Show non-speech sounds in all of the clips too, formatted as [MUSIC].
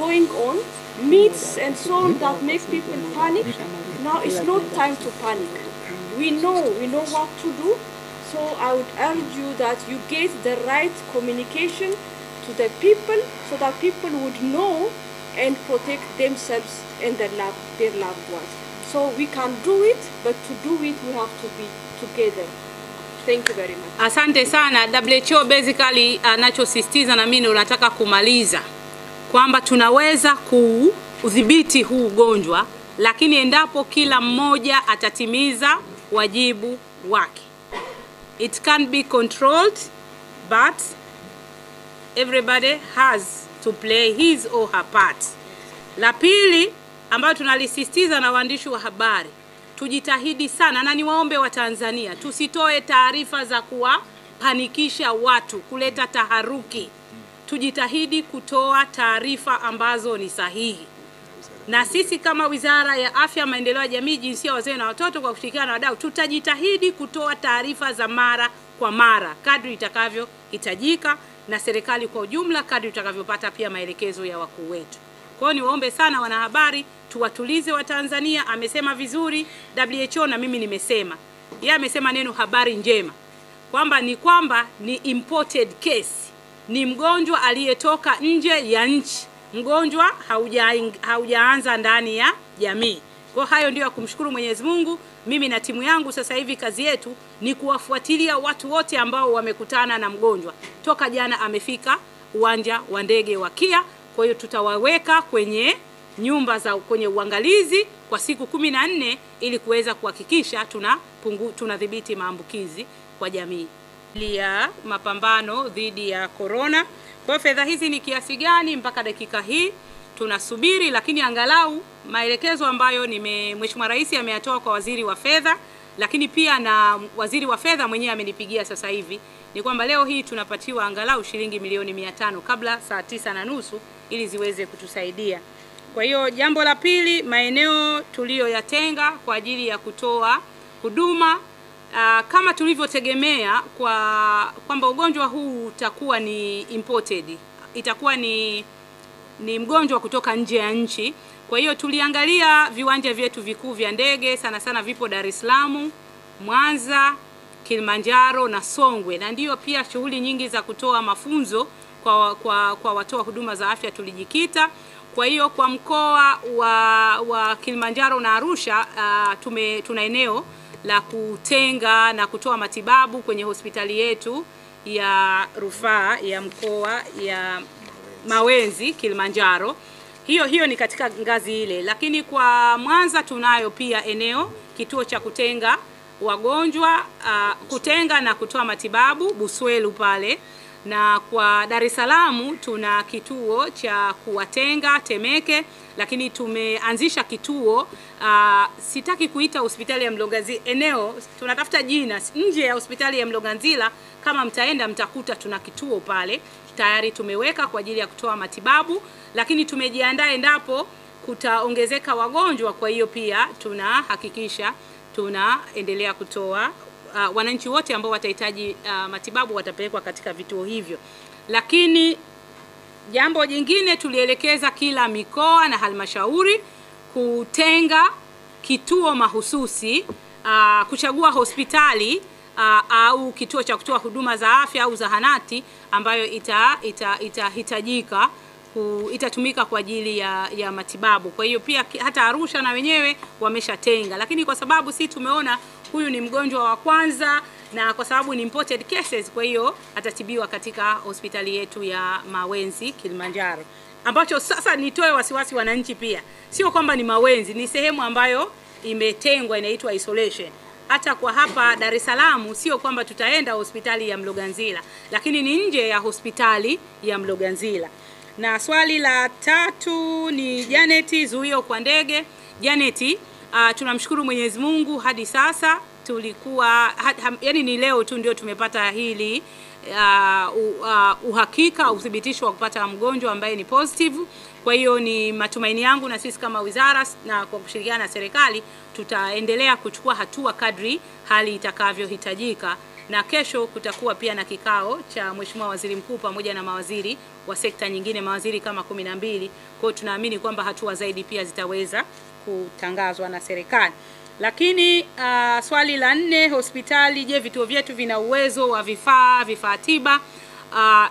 going on, myths and so that make people panic. Now it's not time to panic. We know, we know what to do. So I would urge you that you get the right communication to the people so that people would know and protect themselves and their loved, their loved ones. So we can do it, but to do it we have to be together. Thank you very much. Asante sana. WHO basically anachosisitiza na mimi unataka kumaliza kwamba tunaweza kuudhibiti huu ugonjwa, lakini endapo kila mmoja atatimiza wajibu wake. It can be controlled but everybody has to play his or her part. La pili ambayo tunalisisitiza na waandishi wa habari, tujitahidi sana na niwaombe wa Tanzania tusitoe taarifa za kuwapanikisha watu, kuleta taharuki. Tujitahidi kutoa taarifa ambazo ni sahihi, na sisi kama Wizara ya Afya, Maendeleo ya Jamii, Jinsia, Wazee na Watoto kwa kushirikiana na wadau tutajitahidi kutoa taarifa za mara kwa mara kadri itakavyohitajika, na serikali kwa ujumla kadri tutakavyopata pia maelekezo ya wakuu wetu. Kwa hiyo niwaombe sana wanahabari, tuwatulize Watanzania. Amesema vizuri WHO na mimi nimesema, yeye amesema neno habari njema kwamba ni kwamba ni imported case, ni mgonjwa aliyetoka nje ya nchi, mgonjwa hauja haujaanza ndani ya jamii. Kwa hayo ndio ya kumshukuru Mwenyezi Mungu. Mimi na timu yangu sasa hivi kazi yetu ni kuwafuatilia watu wote ambao wamekutana na mgonjwa toka jana amefika uwanja wa ndege wa Kia. Kwa hiyo tutawaweka kwenye nyumba za kwenye uangalizi kwa siku kumi na nne ili kuweza kuhakikisha tuna tunadhibiti maambukizi kwa jamii ya mapambano dhidi ya korona. Kwa hiyo fedha hizi ni kiasi gani mpaka dakika hii tunasubiri, lakini angalau maelekezo ambayo nime Mheshimiwa Rais ameyatoa kwa waziri wa fedha, lakini pia na waziri wa fedha mwenyewe amenipigia sasa hivi ni kwamba leo hii tunapatiwa angalau shilingi milioni mia tano kabla saa tisa na nusu ili ziweze kutusaidia. Kwa hiyo jambo la pili, maeneo tuliyoyatenga kwa ajili ya kutoa huduma uh, kama tulivyotegemea kwa kwamba ugonjwa huu utakuwa ni imported, itakuwa ni ni mgonjwa kutoka nje ya nchi. Kwa hiyo tuliangalia viwanja vyetu vikuu vya ndege, sana sana vipo Dar es Salaam, Mwanza, Kilimanjaro na Songwe, na ndiyo pia shughuli nyingi za kutoa mafunzo kwa, kwa, kwa watoa huduma za afya tulijikita. Kwa hiyo kwa mkoa wa, wa Kilimanjaro na Arusha uh, tume, tuna eneo la kutenga na kutoa matibabu kwenye hospitali yetu ya rufaa ya mkoa ya Mawenzi Kilimanjaro. Hiyo hiyo ni katika ngazi ile, lakini kwa Mwanza tunayo pia eneo kituo cha kutenga wagonjwa uh, kutenga na kutoa matibabu Buswelu pale, na kwa Dar es Salaam tuna kituo cha kuwatenga Temeke, lakini tumeanzisha kituo uh, sitaki kuita hospitali ya Mloganzila, eneo tunatafuta jina nje ya hospitali ya Mloganzila. Kama mtaenda mtakuta tuna kituo pale tayari tumeweka kwa ajili ya kutoa matibabu, lakini tumejiandaa endapo kutaongezeka wagonjwa. Kwa hiyo pia tunahakikisha tunaendelea kutoa uh, wananchi wote ambao watahitaji uh, matibabu watapelekwa katika vituo hivyo. Lakini jambo jingine tulielekeza kila mikoa na halmashauri kutenga kituo mahususi uh, kuchagua hospitali uh, au kituo cha kutoa huduma za afya au zahanati ambayo itahitajika ita, ita itatumika kwa ajili ya, ya matibabu. Kwa hiyo pia hata Arusha na wenyewe wameshatenga, lakini kwa sababu si tumeona huyu ni mgonjwa wa kwanza na kwa sababu ni imported cases, kwa hiyo atatibiwa katika hospitali yetu ya Mawenzi Kilimanjaro, ambacho sasa nitoe wasiwasi wananchi pia, sio kwamba ni Mawenzi, ni sehemu ambayo imetengwa inaitwa isolation hata kwa hapa Dar es Salaam sio kwamba tutaenda hospitali ya Mloganzila, lakini ni nje ya hospitali ya Mloganzila. Na swali la tatu ni Janeti, zuio kwa ndege. Janeti, uh, tunamshukuru Mwenyezi Mungu hadi sasa tulikuwa had, ha, yani ni leo tu ndio tumepata hili uh, uh, uhakika uthibitisho wa kupata mgonjwa ambaye ni positive. Kwa hiyo ni matumaini yangu na sisi kama wizara na kwa kushirikiana na serikali tutaendelea kuchukua hatua kadri hali itakavyohitajika na kesho kutakuwa pia na kikao cha Mheshimiwa Waziri Mkuu pamoja na mawaziri wa sekta nyingine, mawaziri kama kumi na mbili. Kwa hiyo tunaamini kwamba hatua zaidi pia zitaweza kutangazwa na serikali. Lakini uh, swali la nne, hospitali, je, vituo vyetu vina uwezo wa vifaa vifaa tiba? Uh,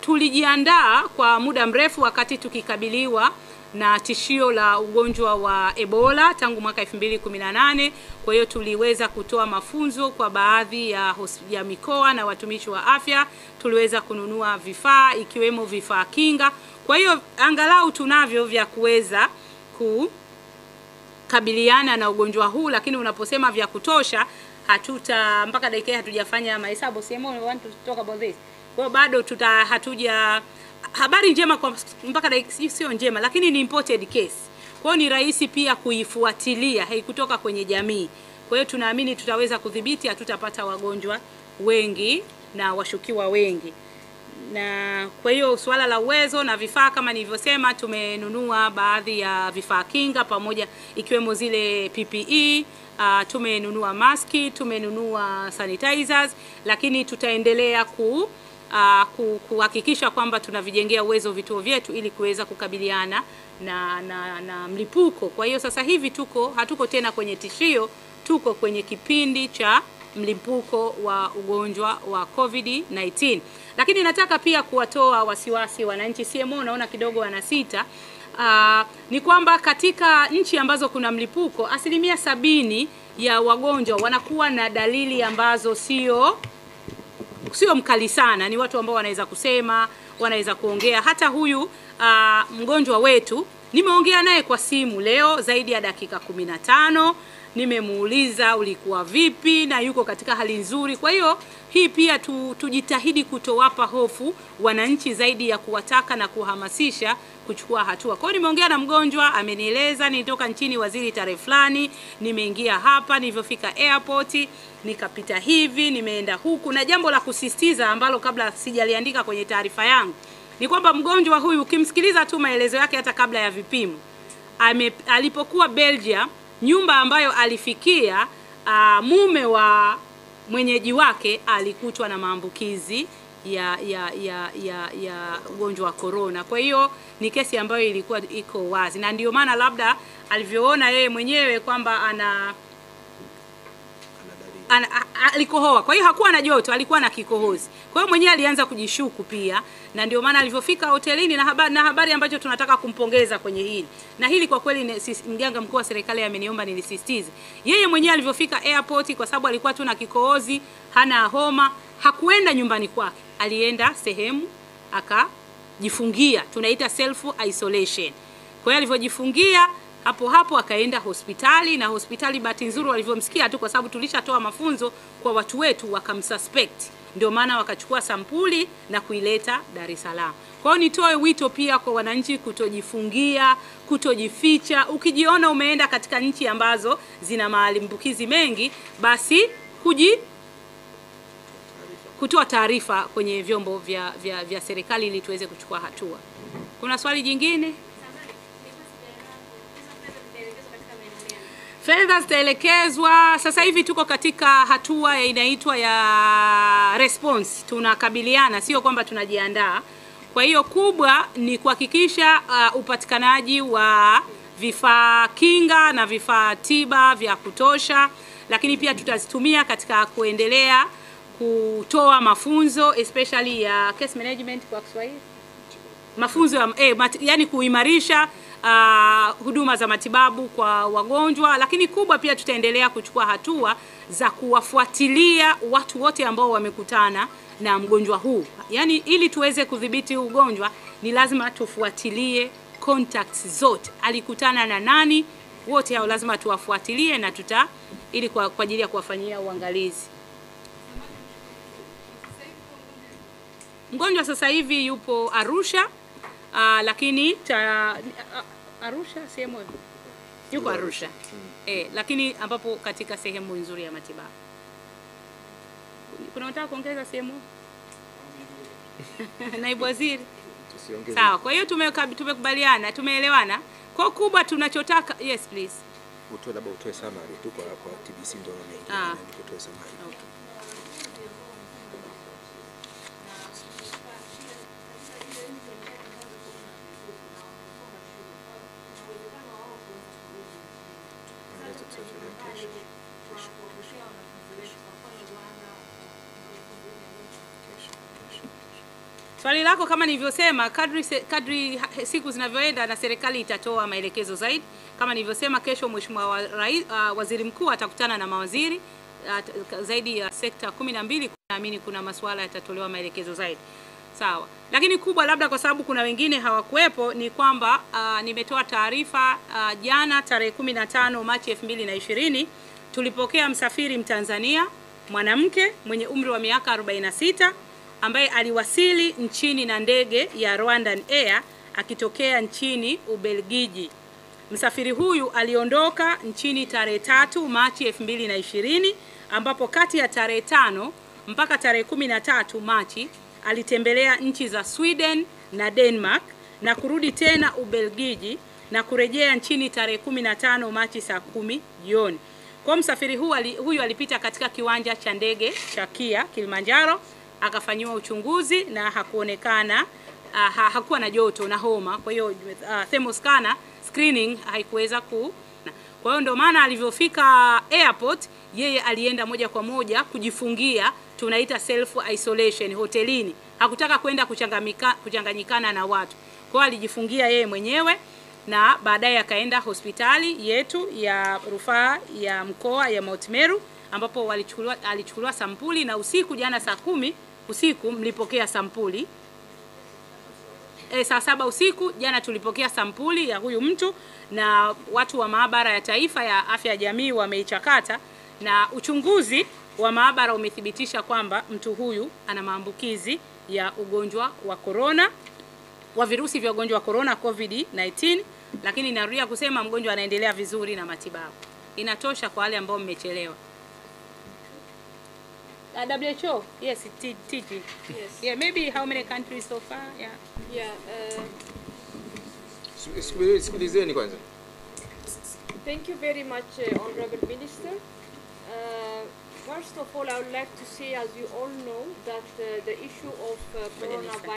tulijiandaa kwa muda mrefu wakati tukikabiliwa na tishio la ugonjwa wa Ebola tangu mwaka 2018. Kwa hiyo tuliweza kutoa mafunzo kwa baadhi ya, ya mikoa na watumishi wa afya. Tuliweza kununua vifaa ikiwemo vifaa kinga. Kwa hiyo angalau tunavyo vya kuweza kukabiliana na ugonjwa huu, lakini unaposema vya kutosha, hatuta mpaka dakika hatujafanya mahesabu. CMO, want to talk about this. Kwa hiyo bado tuta hatuja habari njema kwa mpaka dakika sio njema, lakini ni imported case. Kwa hiyo ni rahisi pia kuifuatilia, haikutoka kwenye jamii. Kwa hiyo tunaamini tutaweza kudhibiti, hatutapata wagonjwa wengi na washukiwa wengi. Na kwa hiyo suala la uwezo na vifaa kama nilivyosema, tumenunua baadhi ya vifaa kinga pamoja ikiwemo zile PPE uh, tumenunua maski, tumenunua sanitizers, lakini tutaendelea ku uh, kuhakikisha kwamba tunavijengea uwezo vituo vyetu ili kuweza kukabiliana na, na, na mlipuko. Kwa hiyo sasa hivi tuko hatuko tena kwenye tishio, tuko kwenye kipindi cha mlipuko wa ugonjwa wa COVID-19. Lakini nataka pia kuwatoa wasiwasi wananchi. CMO naona kidogo wanasita. Uh, ni kwamba katika nchi ambazo kuna mlipuko asilimia sabini ya wagonjwa wanakuwa na dalili ambazo sio sio mkali sana, ni watu ambao wanaweza kusema, wanaweza kuongea. Hata huyu uh, mgonjwa wetu nimeongea naye kwa simu leo zaidi ya dakika kumi na tano nimemuuliza ulikuwa vipi, na yuko katika hali nzuri. Kwa hiyo hii pia tu, tujitahidi kutowapa hofu wananchi zaidi ya kuwataka na kuhamasisha kuchukua hatua. Kwa hiyo nimeongea na mgonjwa, amenieleza nilitoka nchini waziri tarehe fulani, nimeingia hapa, nilivyofika airport nikapita hivi, nimeenda huku. Na jambo la kusisitiza ambalo kabla sijaliandika kwenye taarifa yangu ni kwamba mgonjwa huyu ukimsikiliza tu maelezo yake hata kabla ya vipimo ame, alipokuwa Belgium, nyumba ambayo alifikia uh, mume wa mwenyeji wake alikutwa na maambukizi ya ya ya ya ya ugonjwa wa korona. Kwa hiyo ni kesi ambayo ilikuwa iko wazi, na ndio maana labda alivyoona yeye mwenyewe kwamba ana ana, alikohoa. Kwa hiyo hakuwa na joto, alikuwa na kikohozi. Kwa hiyo mwenyewe alianza kujishuku pia, na ndio maana alivyofika hotelini na habari, na habari ambacho tunataka kumpongeza kwenye hili na hili kwa kweli, mganga mkuu wa serikali ameniomba nilisisitize. Yeye mwenyewe alivyofika airport, kwa sababu alikuwa tu na kikohozi, hana homa, hakuenda nyumbani kwake, alienda sehemu akajifungia, tunaita self isolation. Kwa hiyo alivyojifungia hapo hapo akaenda hospitali na hospitali, bahati nzuri walivyomsikia tu, kwa sababu tulishatoa mafunzo kwa watu wetu, wakamsuspect, ndio maana wakachukua sampuli na kuileta Dar es Salaam. Kwa hiyo nitoe wito pia kwa wananchi kutojifungia, kutojificha. Ukijiona umeenda katika nchi ambazo zina maambukizi mengi, basi kuji kutoa taarifa kwenye vyombo vya, vya, vya serikali ili tuweze kuchukua hatua. Kuna swali jingine? Fedha zitaelekezwa. Sasa hivi tuko katika hatua inaitwa ya response, tunakabiliana, sio kwamba tunajiandaa. Kwa hiyo kubwa ni kuhakikisha uh, upatikanaji wa vifaa kinga na vifaa tiba vya kutosha, lakini pia tutazitumia katika kuendelea kutoa mafunzo especially ya case management kwa Kiswahili, mafunzo ya eh, mat, yani kuimarisha uh, huduma za matibabu kwa wagonjwa, lakini kubwa pia tutaendelea kuchukua hatua za kuwafuatilia watu wote ambao wamekutana na mgonjwa huu. Yaani, ili tuweze kudhibiti huu ugonjwa ni lazima tufuatilie contacts zote, alikutana na nani, wote hao lazima tuwafuatilie na tuta ili kwa, kwa ajili ya kuwafanyia uangalizi. Mgonjwa sasa hivi yupo Arusha. Uh, lakini ta, uh, Arusha sehemu yuko Arusha eh, lakini ambapo katika sehemu nzuri ya matibabu. Kuna unataka kuongeza sehemu? [LAUGHS] Naibu Waziri, sawa. Kwa hiyo tumekubaliana, tumeelewana. Kwa kubwa tunachotaka, yes please, utoe labda utoe summary tu kwa kwa TBC ndio Ah. utoe summary. okay. Swali lako kama nilivyosema, kadri, kadri siku zinavyoenda na serikali itatoa maelekezo zaidi. Kama nilivyosema, kesho Mheshimiwa wa uh, Waziri Mkuu atakutana na mawaziri uh, zaidi ya uh, sekta kumi na mbili. Naamini kuna masuala yatatolewa maelekezo zaidi. Sawa, lakini kubwa labda kwa sababu kuna wengine hawakuwepo ni kwamba uh, nimetoa taarifa uh, jana tarehe 15 Machi 2020 tulipokea msafiri Mtanzania mwanamke mwenye umri wa miaka 46 ambaye aliwasili nchini na ndege ya Rwandan Air akitokea nchini Ubelgiji. Msafiri huyu aliondoka nchini tarehe tatu Machi 2020 ambapo kati ya tarehe tano mpaka tarehe 13 Machi alitembelea nchi za Sweden na Denmark na kurudi tena Ubelgiji na kurejea nchini tarehe 15 Machi saa kumi jioni. Kwa msafiri huyu, huyu alipita katika kiwanja cha ndege cha KIA Kilimanjaro akafanyiwa uchunguzi na hakuonekana uh, ha, hakuwa na joto na homa. Kwa hiyo uh, thermoscanner screening haikuweza ku kwa hiyo ndio maana alivyofika airport yeye alienda moja kwa moja kujifungia, tunaita self isolation hotelini. Hakutaka kwenda kuchanganyikana na watu, kwa hiyo alijifungia yeye mwenyewe na baadaye akaenda hospitali yetu ya rufaa ya mkoa ya Mount Meru ambapo alichukuliwa sampuli na usiku jana saa kumi usiku mlipokea sampuli e, saa saba usiku jana tulipokea sampuli ya huyu mtu na watu wa maabara ya taifa ya afya ya jamii wameichakata na uchunguzi wa maabara umethibitisha kwamba mtu huyu ana maambukizi ya ugonjwa wa korona wa virusi vya ugonjwa wa korona COVID-19, lakini narudia kusema mgonjwa anaendelea vizuri na matibabu. Inatosha kwa wale ambao mmechelewa. Uh, WHO, yes, T- TG. Yes. Yeah, maybe how many countries so far? Yeah. Yeah. Uh, Su- subiri- Sikilizeni kwanza. Thank you very much, uh, Honorable Minister. Uh, first of all, I would like to say, as you all know, that uh, the issue of uh, coronavirus.